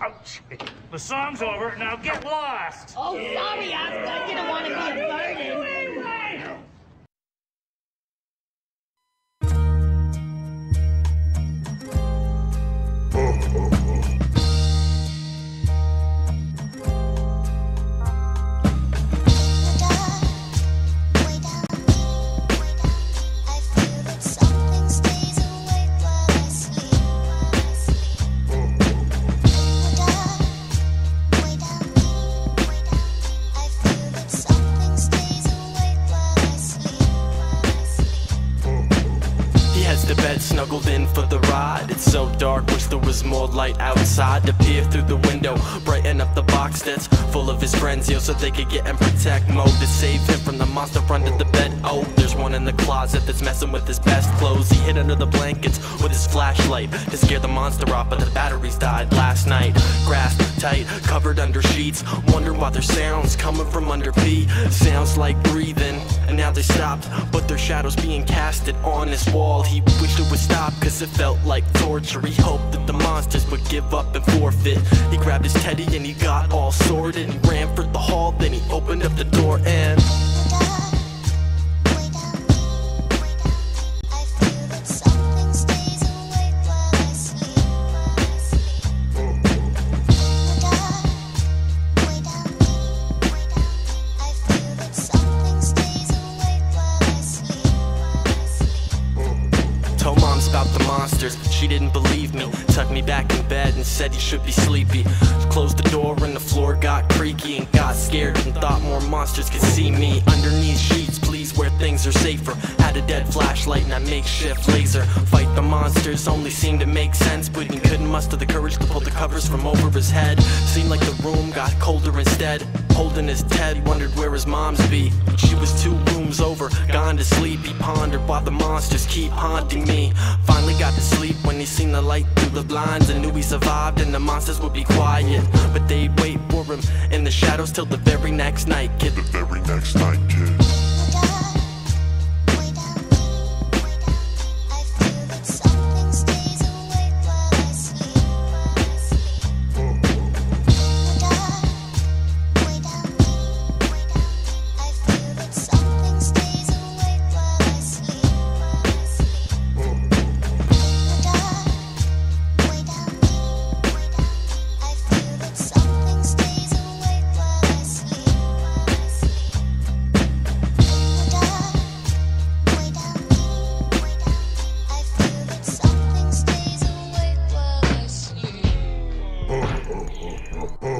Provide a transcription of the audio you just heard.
Ouch. The song's over. Now get lost. Oh, sorry, Oscar. I didn't want to be a burden. Bed, snuggled in for the ride. It's so dark, wish there was more light outside to peer through the window, brighten up the box that's full of his friends, yo, so they could get in protect mode to save him from the monster under the bed. Oh, there's one in the closet that's messing with his best clothes. He hid under the blankets with his flashlight to scare the monster off, but the batteries died last night. Grasped tight, covered under sheets. Wonder why there's sounds coming from under P. Sounds like breathing, and now they stopped, but their shadows being casted on his wall. He wished it would stop, cause it felt like torture. He hoped that the monsters would give up and forfeit. He grabbed his teddy and he got all sorted. He ran for the hall, then he opened up the door and. About the monsters, she didn't believe me. Tucked me back in bed and said you should be sleepy. Closed the door and the floor got creaky and got scared and thought more monsters could see me. Underneath sheets, please, where things are safer. Had a dead flashlight and a makeshift laser. Fight the monsters only seemed to make sense, but he couldn't muster the courage to pull the covers from over his head. Seemed like the room got colder instead. Holding his Ted, he wondered where his mom's be. She was two rooms over, gone to sleep. He pondered why the monsters keep haunting me. Finally got to sleep when he seen the light through the blinds and knew he survived and the monsters would be quiet. But they'd wait for him in the shadows till the very next night, kid. The very next night, kid. すみません。